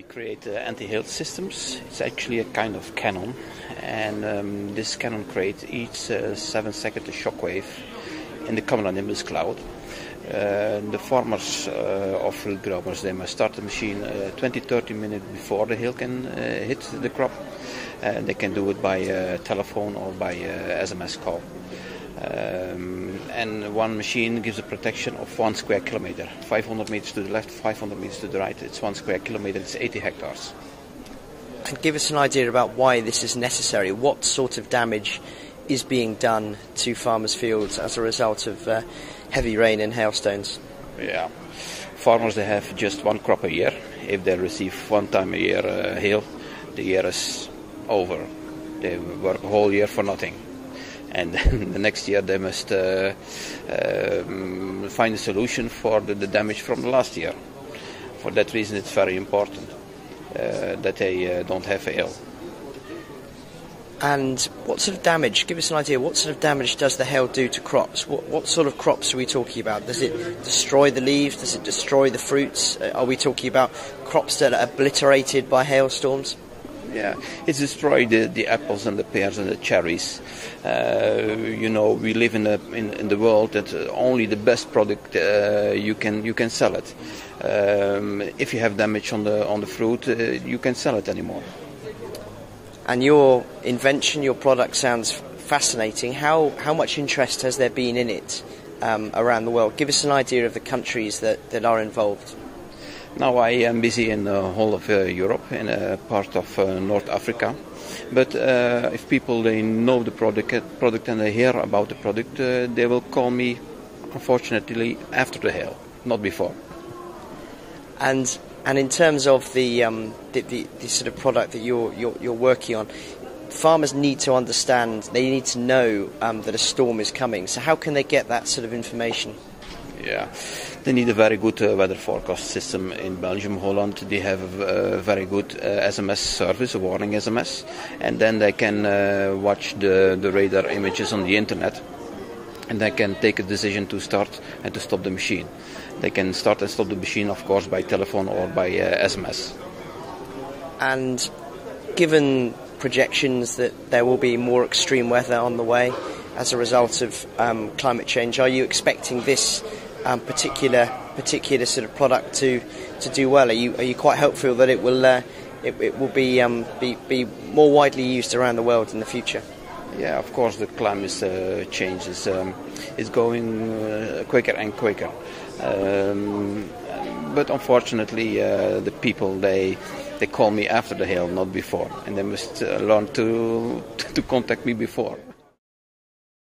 We create uh, anti-hail systems. It's actually a kind of cannon, and um, this cannon creates each uh, seven seconds a shockwave in the common cumulonimbus cloud. Uh, the farmers uh, of field growers they must start the machine uh, 20-30 minutes before the hail can uh, hit the crop. Uh, they can do it by uh, telephone or by SMS call. Um, and one machine gives a protection of one square kilometer, 500 meters to the left, 500 meters to the right. It's one square kilometer. It's 80 hectares. And give us an idea about why this is necessary. What sort of damage is being done to farmers' fields as a result of uh, heavy rain and hailstones? Yeah, farmers they have just one crop a year. If they receive one time a year uh, hail, the year is over. They work a whole year for nothing and the next year they must uh, um, find a solution for the, the, damage from the last year. For that reason, it's very important uh, that they uh, don't have hail. And what sort of damage? Give us an idea. What sort of damage does the hail do to crops? What, what sort of crops are we talking about? Does it destroy the leaves? Does it destroy the fruits? Uh, are we talking about crops that are obliterated by hailstorms? Yeah, it's destroyed the, the apples and the pears and the cherries. Uh, you know, we live in, a, in, in the world that only the best product uh, you can you can sell it. Um, if you have damage on the on the fruit, uh, you can sell it anymore. And your invention, your product sounds fascinating. How how much interest has there been in it um, around the world? Give us an idea of the countries that, that are involved. Now I am busy in the whole of uh, Europe, in a part of uh, North Africa. But uh, if people they know the product, product and they hear about the product, uh, they will call me. Unfortunately, after the hail, not before. And and in terms of the um, the, the, the, sort of product that you're, you're, you're working on, farmers need to understand. They need to know um, that a storm is coming. So how can they get that sort of information? Yeah, they need a very good uh, weather forecast system in Belgium, Holland. They have a, very good uh, SMS service, a warning SMS, and then they can uh, watch the, the radar images on the internet, and they can take a decision to start and to stop the machine. They can start and stop the machine, of course, by telephone or by SMS. And given projections that there will be more extreme weather on the way as a result of um, climate change, are you expecting this um, particular particular sort of product to to do well? Are you are you quite hopeful that it will uh, it, it, will be, um, be be more widely used around the world in the future? Yeah, of course, the climate uh, change is um, is going uh, quicker and quicker. Um, but unfortunately, uh, the people they they call me after the hail, not before, and they must uh, learn to to contact me before.